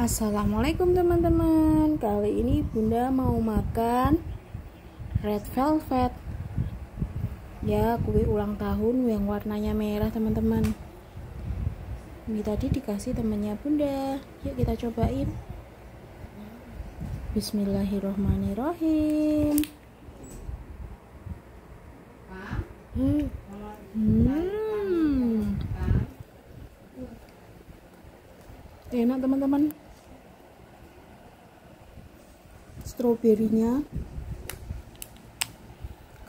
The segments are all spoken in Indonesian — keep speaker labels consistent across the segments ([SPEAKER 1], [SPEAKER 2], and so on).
[SPEAKER 1] Assalamualaikum teman-teman. Kali ini bunda mau makan Red velvet. Ya kue ulang tahun yang warnanya merah teman-teman. Ini tadi dikasih temannya bunda. Yuk kita cobain. Bismillahirrohmanirrohim Hmm. Hmm. Enak teman-teman stroberinya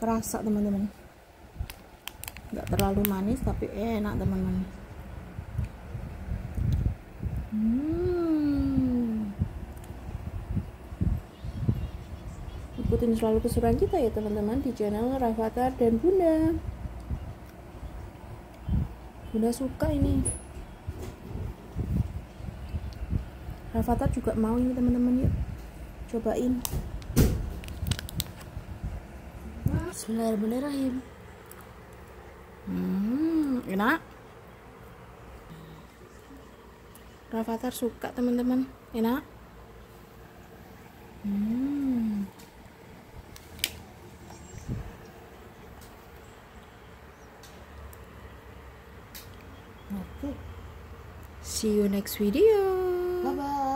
[SPEAKER 1] kerasa teman-teman. Nggak terlalu manis tapi enak teman-teman. Hmm. ikutin selalu keseruan kita ya teman-teman di channel Rafathar dan Bunda. Bunda suka ini. Rafathar juga mau ini teman-teman yuk cobain Bismillahirrahmanirrahim hmm, enak Rafathar suka teman-teman enak hmm. Oke. See you next video.
[SPEAKER 2] Bye bye.